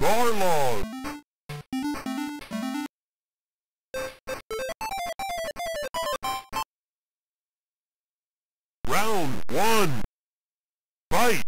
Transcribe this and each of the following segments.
Balrog. Round one. Fight!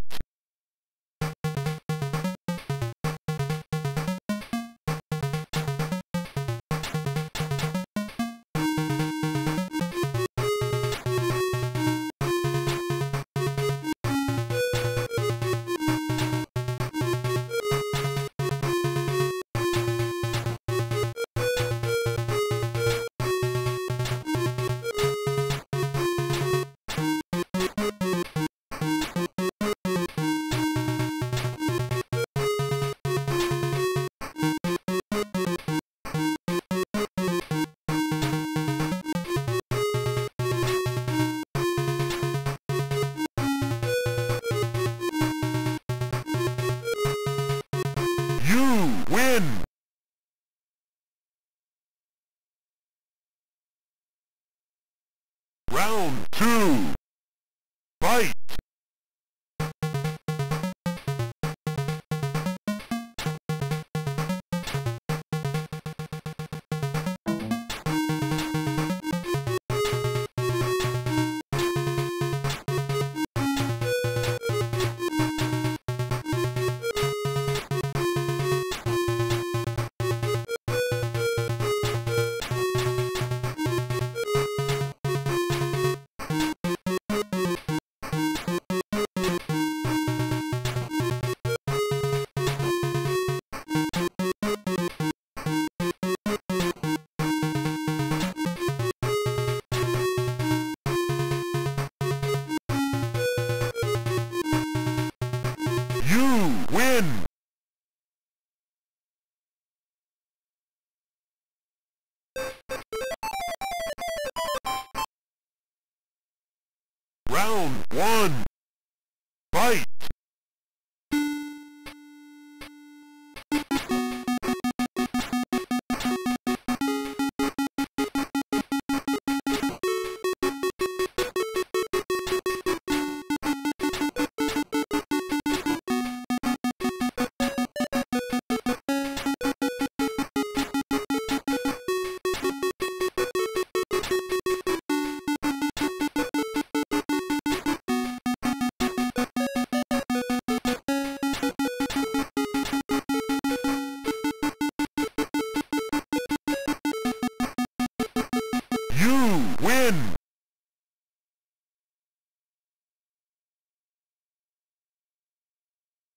Round one.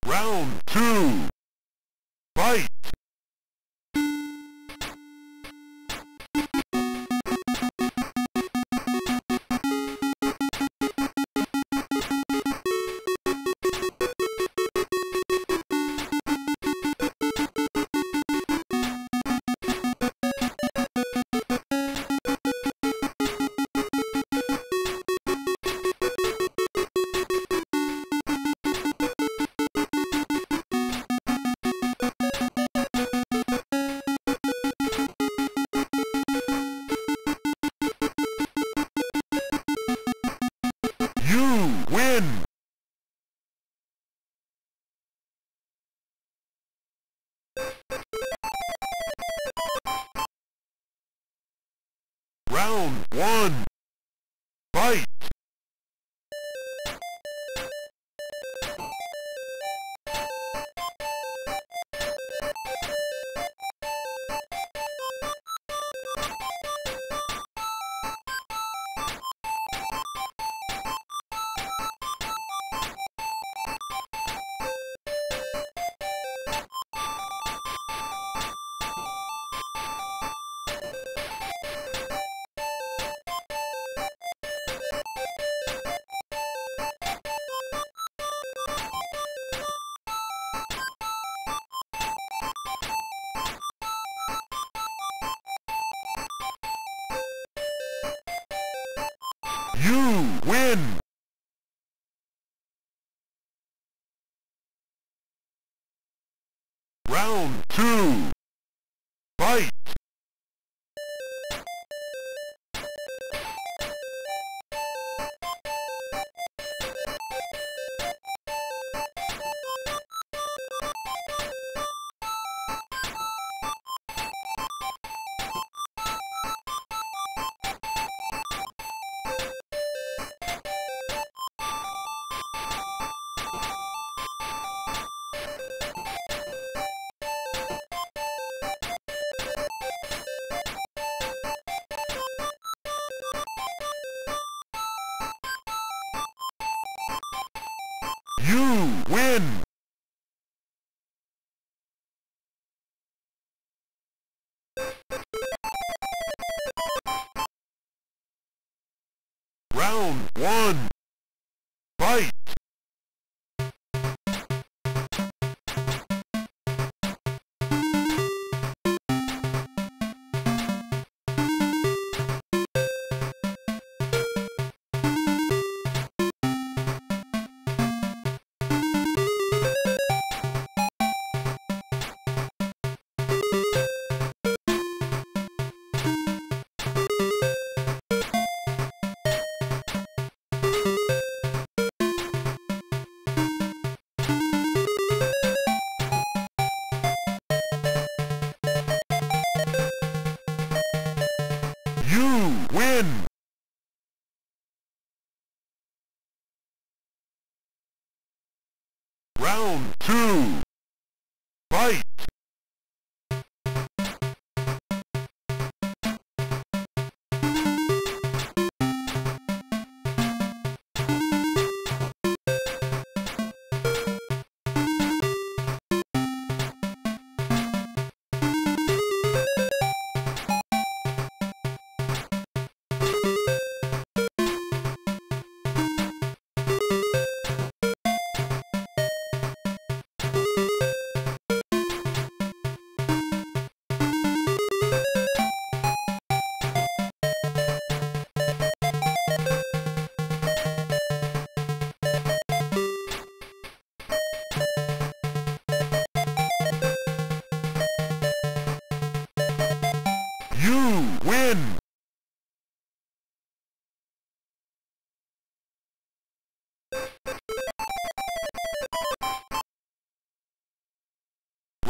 Round two. Fight! Round one. Fight! You win! You win! Round two.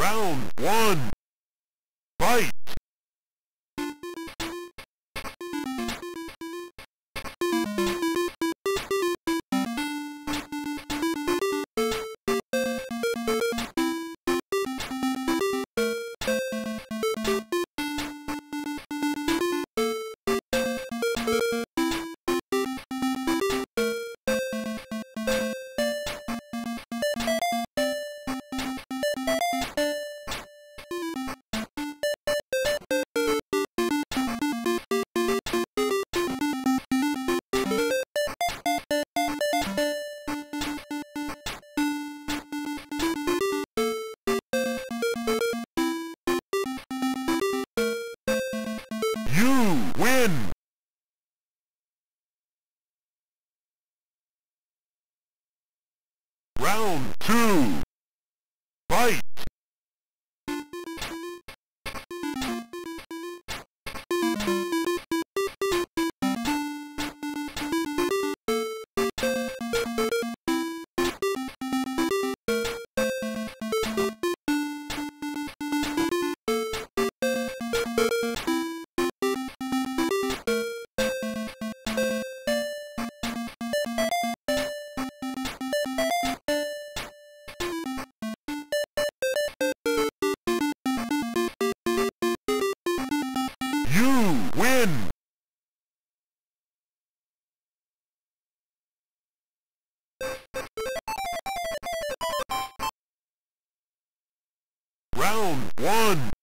Round one. Fight! One.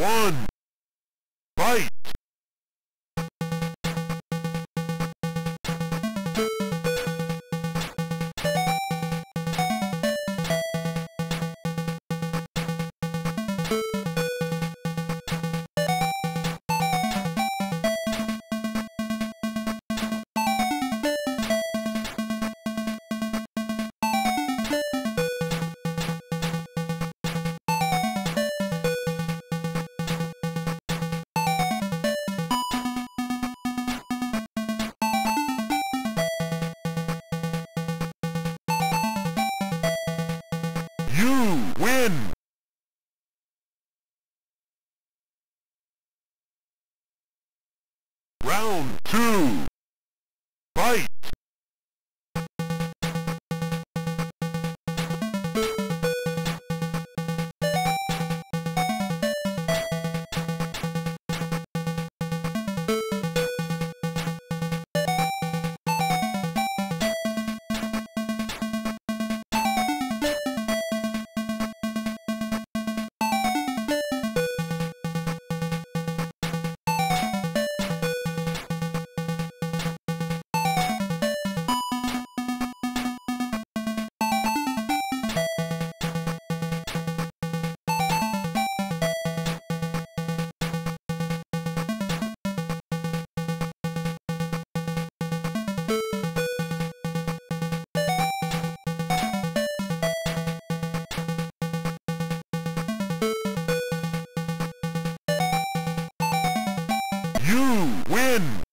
One. Fight! Win! You win!